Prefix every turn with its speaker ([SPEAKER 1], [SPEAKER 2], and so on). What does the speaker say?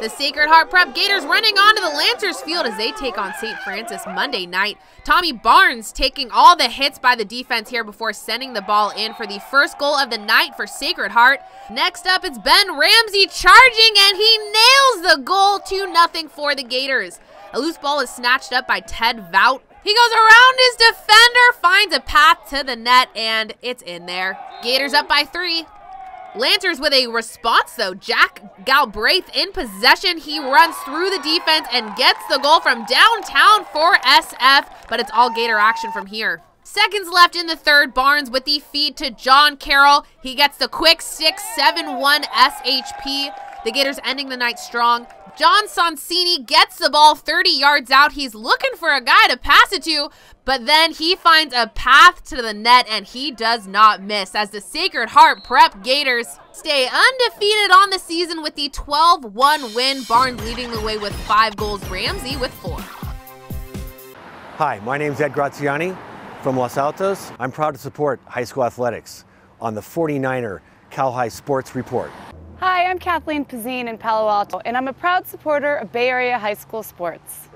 [SPEAKER 1] The Sacred Heart Prep Gators running onto the Lancers field as they take on St. Francis Monday night. Tommy Barnds taking all the hits by the defense here before sending the ball in for the first goal of the night for Sacred Heart. Next up, it's Ben Ramsey charging, and he nails the goal 2 0 for the Gators. A loose ball is snatched up by Ted Vought. He goes around his defender, finds a path to the net, and it's in there. Gators up by three. Lancers with a response, though. Jack Galbraith in possession. He runs through the defense and gets the goal from downtown for SF, but it's all Gator action from here. Seconds left in the third. Barnds with the feed to John Carroll. He gets the quick 6-7-1 SHP. The Gators ending the night strong. John Sonsini gets the ball 30 yards out. He's looking for a guy to pass it to, but then he finds a path to the net and he does not miss as the Sacred Heart Prep Gators stay undefeated on the season with the 12-1 win. Barnds leading the way with five goals, Ramsey with four.
[SPEAKER 2] Hi, my name is Ed Graziani from Los Altos. I'm proud to support high school athletics on the 49er Cal-Hi Sports Report.
[SPEAKER 3] Hi, I'm Kathleen Pazine in Palo Alto, and I'm a proud supporter of Bay Area high school sports.